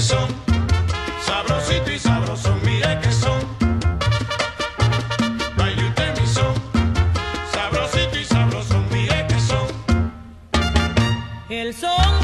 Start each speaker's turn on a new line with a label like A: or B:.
A: son, sabrosito y sabroso, mire que son. Baile usted mi son, sabrosito y sabroso, mire que son.
B: El sol